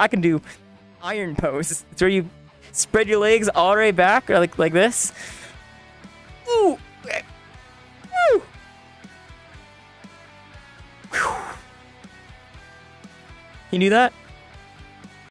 I can do iron pose. It's where you spread your legs all the way back, like like this. Ooh. Woo. You do that?